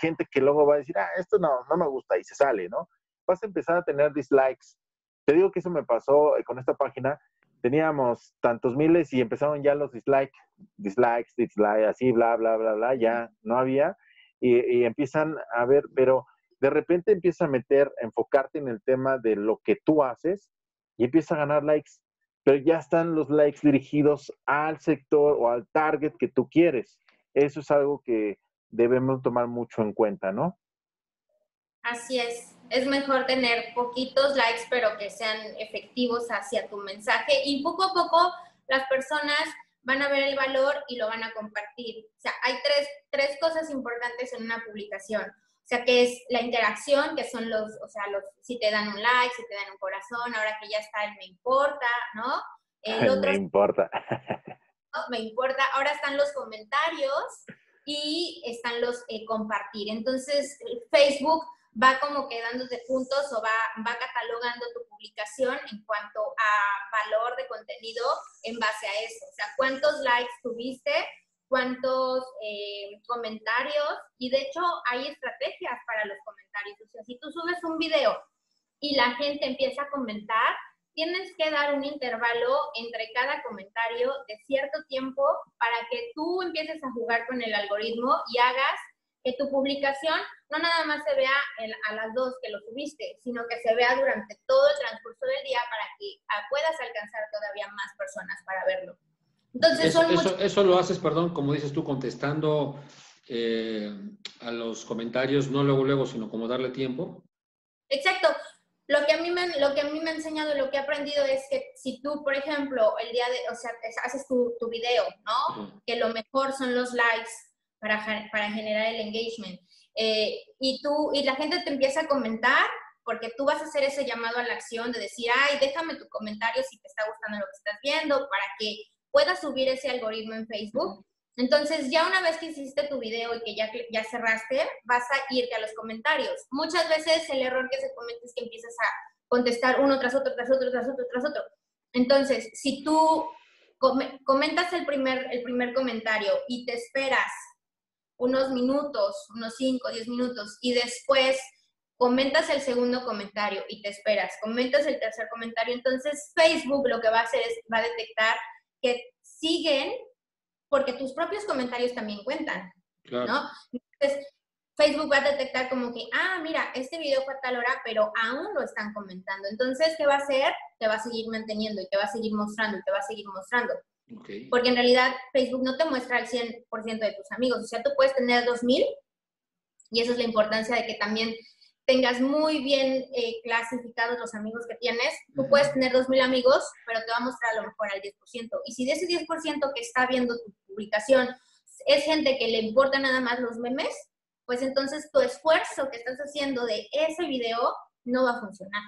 Speaker 2: gente que luego va a decir, ah, esto no, no me gusta y se sale, ¿no? Vas a empezar a tener dislikes. Te digo que eso me pasó eh, con esta página. Teníamos tantos miles y empezaron ya los dislikes, dislikes, dislikes, así, bla, bla, bla, bla, ya no había. Y, y empiezan a ver, pero de repente empieza a meter, enfocarte en el tema de lo que tú haces y empieza a ganar likes, pero ya están los likes dirigidos al sector o al target que tú quieres. Eso es algo que debemos tomar mucho en cuenta, ¿no?
Speaker 4: Así es. Es mejor tener poquitos likes, pero que sean efectivos hacia tu mensaje y poco a poco las personas van a ver el valor y lo van a compartir. O sea, hay tres, tres cosas importantes en una publicación. O sea, que es la interacción, que son los, o sea, los, si te dan un like, si te dan un corazón, ahora que ya está el me importa, ¿no?
Speaker 2: El otro, me importa.
Speaker 4: Me importa. Ahora están los comentarios y están los eh, compartir. Entonces, Facebook va como quedándote puntos o va, va catalogando tu publicación en cuanto a valor de contenido en base a eso. O sea, cuántos likes tuviste, cuántos eh, comentarios y de hecho hay estrategias para los comentarios. O sea, si tú subes un video y la gente empieza a comentar, tienes que dar un intervalo entre cada comentario de cierto tiempo para que tú empieces a jugar con el algoritmo y hagas que tu publicación no nada más se vea a las dos que lo subiste, sino que se vea durante todo el transcurso del día para que puedas alcanzar todavía más personas para verlo.
Speaker 1: Entonces, eso, eso, lo haces, perdón, como dices tú, contestando eh, a los comentarios, no luego, luego, sino como darle tiempo.
Speaker 4: Exacto. Lo que, a mí me, lo que a mí me ha enseñado, lo que he aprendido es que si tú, por ejemplo, el día de, o sea, haces tu, tu video, ¿no? Que lo mejor son los likes para, generar el engagement. Eh, y tú, y la gente te empieza a comentar, porque tú vas a hacer ese llamado a la acción de decir, ay, déjame tu comentario si te está gustando lo que estás viendo, para que puedas subir ese algoritmo en Facebook. Entonces, ya una vez que hiciste tu video y que ya, ya cerraste, vas a irte a los comentarios. Muchas veces el error que se comete es que empiezas a contestar uno tras otro, tras otro, tras otro, tras otro. Entonces, si tú comentas el primer, el primer comentario y te esperas unos minutos, unos 5, 10 minutos, y después comentas el segundo comentario y te esperas, comentas el tercer comentario, entonces Facebook lo que va a hacer es, va a detectar que siguen porque tus propios comentarios también cuentan, ¿no? Entonces, Facebook va a detectar como que, ah, mira, este video fue a tal hora, pero aún lo están comentando. Entonces, ¿qué va a hacer? Te va a seguir manteniendo y te va a seguir mostrando y te va a seguir mostrando. Porque en realidad Facebook no te muestra al 100% de tus amigos. O sea, tú puedes tener 2000 y esa es la importancia de que también tengas muy bien eh, clasificados los amigos que tienes, tú puedes tener 2.000 amigos, pero te va a mostrar a lo mejor al 10%. Y si de ese 10% que está viendo tu publicación es gente que le importa nada más los memes, pues entonces tu esfuerzo que estás haciendo de ese video no va a funcionar.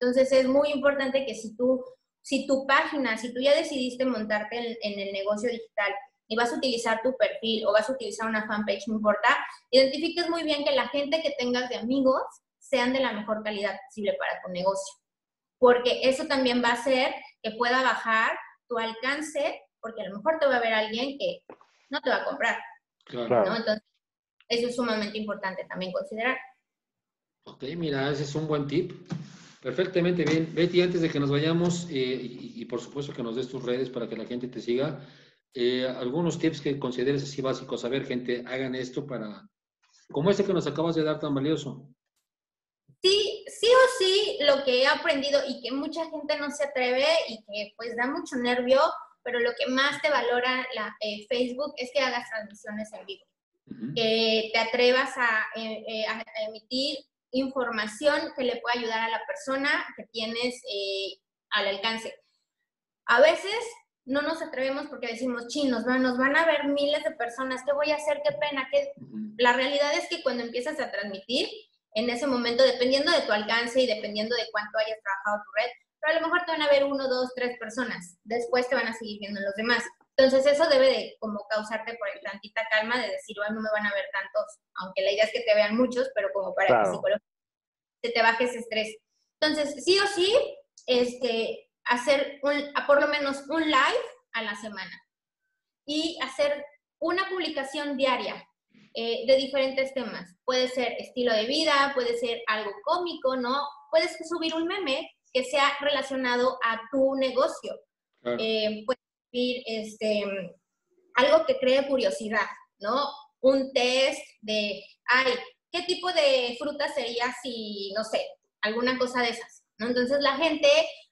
Speaker 4: Entonces es muy importante que si tú, si tu página, si tú ya decidiste montarte en, en el negocio digital y vas a utilizar tu perfil o vas a utilizar una fanpage, no importa, identifiques muy bien que la gente que tengas de amigos sean de la mejor calidad posible para tu negocio. Porque eso también va a hacer que pueda bajar tu alcance, porque a lo mejor te va a ver alguien que no te va a comprar. Claro. Entonces, eso es sumamente importante también considerar.
Speaker 1: Ok, mira, ese es un buen tip. Perfectamente bien. Betty, antes de que nos vayamos, eh, y, por supuesto que nos des tus redes para que la gente te siga, eh, algunos tips que consideres así básicos. A ver, gente, hagan esto para, como este que nos acabas de dar tan valioso.
Speaker 4: Sí, sí o sí, lo que he aprendido y que mucha gente no se atreve y que pues da mucho nervio, pero lo que más te valora la, eh, Facebook es que hagas transmisiones en vivo. Que te atrevas a, a, emitir información que le pueda ayudar a la persona que tienes eh, al alcance. A veces no nos atrevemos porque decimos, chinos, nos van a ver miles de personas, ¿qué voy a hacer? ¿Qué pena? ¿Qué? La realidad es que cuando empiezas a transmitir, en ese momento, dependiendo de tu alcance y dependiendo de cuánto hayas trabajado tu red, pero a lo mejor te van a ver uno, dos, tres personas. Después te van a seguir viendo los demás. Entonces eso debe de como causarte por el tantita calma de decir, bueno, no me van a ver tantos, aunque la idea es que te vean muchos, pero como para que psicológicamente te baje ese estrés. Entonces, sí o sí, este, hacer un, por lo menos un live a la semana y hacer una publicación diaria eh, de diferentes temas. Puede ser estilo de vida, puede ser algo cómico, ¿no? Puedes subir un meme que sea relacionado a tu negocio. Eh, este, algo que cree curiosidad, ¿no? Un test de, ay, ¿qué tipo de fruta sería si, no sé, alguna cosa de esas, ¿no? Entonces la gente,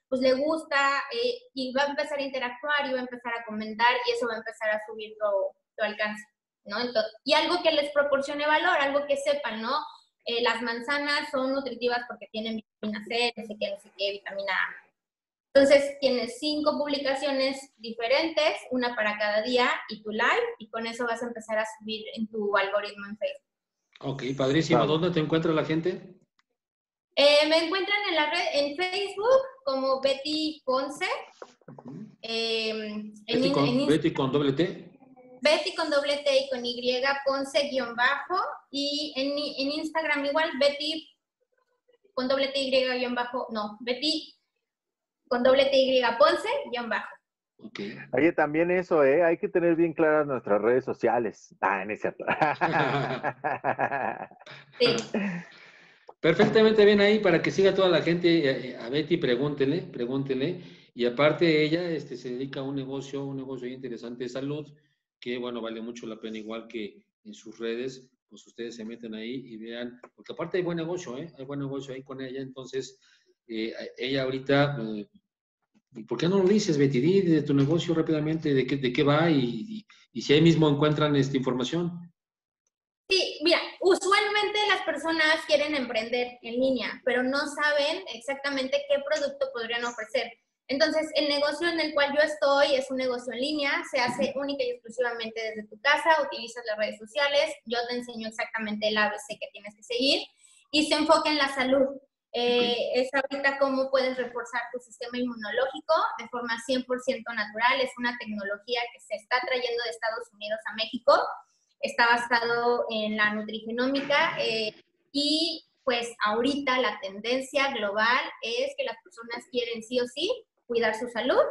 Speaker 4: pues le gusta eh, y va a empezar a interactuar y va a empezar a comentar y eso va a empezar a subir tu, alcance, ¿no? Entonces, y algo que les proporcione valor, algo que sepan, ¿no? Eh, las manzanas son nutritivas porque tienen vitamina C, no sé qué, no sé qué, vitamina A entonces, tienes cinco publicaciones diferentes, una para cada día y tu live, y con eso vas a empezar a subir en tu algoritmo en Facebook.
Speaker 1: Ok, padrísimo. ¿Dónde te encuentra la gente?
Speaker 4: Eh, me encuentran en la red, en Facebook como Betty Ponce.
Speaker 1: Betty, con, Betty, con, doble T.
Speaker 4: Betty con doble T y con Y Ponce guion bajo. Y en, en Instagram igual Betty con doble T y guion bajo, no, Betty con doble T Y Ponce, guion bajo.
Speaker 2: Oye, también eso, ¿eh? Hay que tener bien claras nuestras redes sociales. Ah, en ese
Speaker 1: sí. Perfectamente bien ahí para que siga toda la gente. A Betty, pregúntele, pregúntele. Y aparte ella este, se dedica a un negocio, un negocio interesante de salud, que bueno, vale mucho la pena, igual que en sus redes, pues ustedes se meten ahí y vean, porque aparte hay buen negocio, ¿eh? Hay buen negocio ahí con ella, entonces eh, ella ahorita, eh, ¿por qué no lo dices, Betty? Di de tu negocio rápidamente, de qué, de qué va y, si ahí mismo encuentran esta información.
Speaker 4: Sí, mira, usualmente las personas quieren emprender en línea, pero no saben exactamente qué producto podrían ofrecer. Entonces, el negocio en el cual yo estoy es un negocio en línea, se hace única y exclusivamente desde tu casa, utilizas las redes sociales, yo te enseño exactamente el ABC que tienes que seguir y se enfoca en la salud. Eh, es ahorita cómo puedes reforzar tu sistema inmunológico de forma 100% natural. Es una tecnología que se está trayendo de Estados Unidos a México. Está basado en la nutrigenómica eh, y pues ahorita la tendencia global es que las personas quieren sí o sí cuidar su salud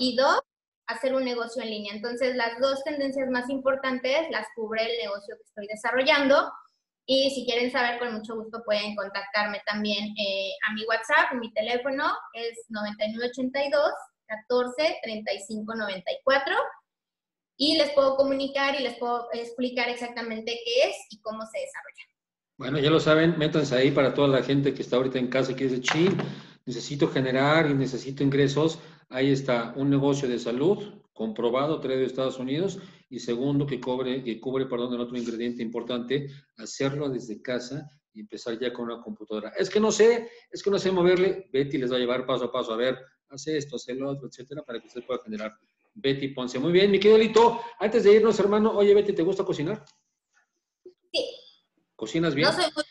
Speaker 4: y dos, hacer un negocio en línea. Entonces las dos tendencias más importantes las cubre el negocio que estoy desarrollando y si quieren saber, con mucho gusto pueden contactarme también eh, a mi WhatsApp. Mi teléfono es 9982 14 35 94 y les puedo comunicar y les puedo explicar exactamente qué es y cómo se desarrolla.
Speaker 1: Bueno, ya lo saben, métanse ahí para toda la gente que está ahorita en casa y que dice, ching, necesito generar y necesito ingresos. Ahí está un negocio de salud comprobado, traído de Estados Unidos y segundo, que, cobre, que cubre, perdón, el otro ingrediente importante, hacerlo desde casa y empezar ya con una computadora. Es que no sé, es que no sé moverle, Betty les va a llevar paso a paso, a ver, hace esto, hace lo otro, etcétera, para que usted pueda generar. Betty Ponce. Muy bien, mi querido Lito, antes de irnos, hermano, oye, Betty, ¿te gusta cocinar?
Speaker 4: Sí.
Speaker 1: ¿Cocinas bien?
Speaker 4: No soy muy,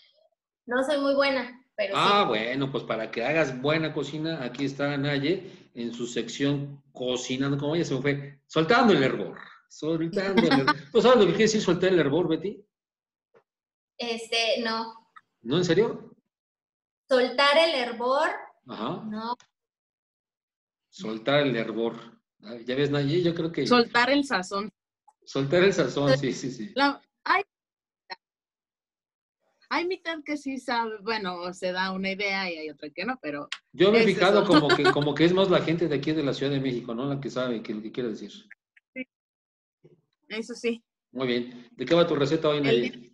Speaker 4: no soy muy buena, pero
Speaker 1: Ah, bueno, pues para que hagas buena cocina, aquí está Naye en su sección cocinando, como ella se fue, soltando el hervor. Soltando el hervor. ¿Tú sabes lo que quiere decir soltar el hervor, Betty?
Speaker 4: Este, no.
Speaker 1: ¿No, en serio?
Speaker 4: Soltar el hervor.
Speaker 1: Ajá.
Speaker 4: No.
Speaker 1: Soltar el hervor. Ya ves, Naye, yo creo que.
Speaker 3: Soltar el sazón.
Speaker 1: Soltar el sazón, sí, sí, sí.
Speaker 3: Hay mitad que sí sabe, bueno, se da una idea y hay otra que no, pero...
Speaker 1: Yo me he fijado como que, como que es más la gente de aquí de la Ciudad de México, ¿no? La que sabe qué que quiere decir. Sí.
Speaker 3: Eso sí.
Speaker 1: Muy bien. ¿De qué va tu receta hoy,
Speaker 3: Nelly?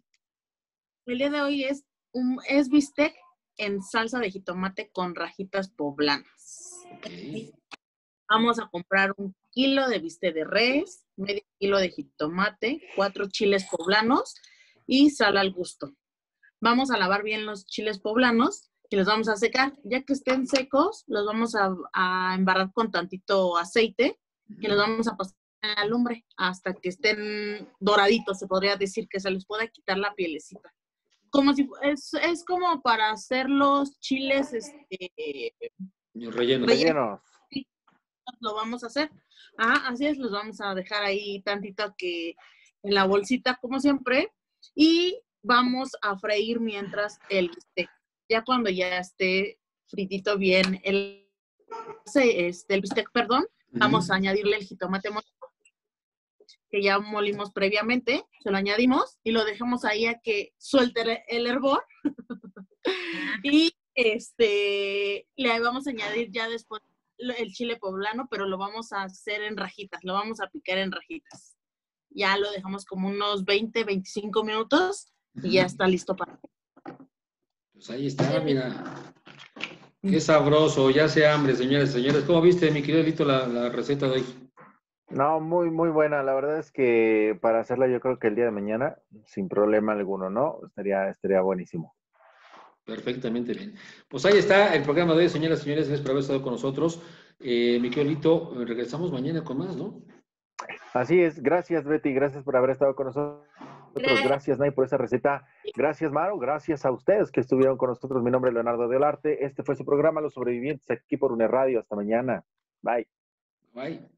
Speaker 3: El, día de hoy es, un, es bistec en salsa de jitomate con rajitas poblanas. Vamos a comprar un kilo de bistec de res, medio kilo de jitomate, cuatro chiles poblanos y sal al gusto. Vamos a lavar bien los chiles poblanos y los vamos a secar. Ya que estén secos, los vamos a, embarrar con tantito aceite y los vamos a pasar a la lumbre hasta que estén doraditos, se podría decir que se les pueda quitar la pielecita. Como si es, es como para hacer los chiles este,
Speaker 1: rellenos. rellenos.
Speaker 3: lo vamos a hacer. Ah, así es, los vamos a dejar ahí tantito que en la bolsita, como siempre, y vamos a freír mientras el bistec. Ya cuando ya esté fritito bien el, este, el bistec, perdón, vamos a añadirle el jitomate que ya molimos previamente, se lo añadimos y lo dejamos ahí a que suelte el hervor. y este le vamos a añadir ya después el chile poblano, pero lo vamos a hacer en rajitas, lo vamos a picar en rajitas. Ya lo dejamos como unos 20, 25 minutos y ya está listo para.
Speaker 1: Pues ahí está, mira. Qué sabroso, ya se hambre, señores, señores. ¿Cómo viste, mi querido Lito, la, receta de hoy?
Speaker 2: No, muy, muy buena. La verdad es que para hacerla yo creo que el día de mañana, sin problema alguno, ¿no? Estaría, estaría buenísimo.
Speaker 1: Perfectamente bien. Pues ahí está el programa de hoy, señoras y señores. Gracias por haber estado con nosotros. Eh, mi querido Lito, regresamos mañana con más, ¿no?
Speaker 2: Así es. Gracias, Betty. Gracias por haber estado con nosotros. Gracias, Nay, por esa receta. Gracias, Maro. Gracias a ustedes que estuvieron con nosotros. Mi nombre es Leonardo Delarte. Este fue su programa Los Sobrevivientes aquí por UNER Radio. Hasta mañana. Bye.
Speaker 1: Bye.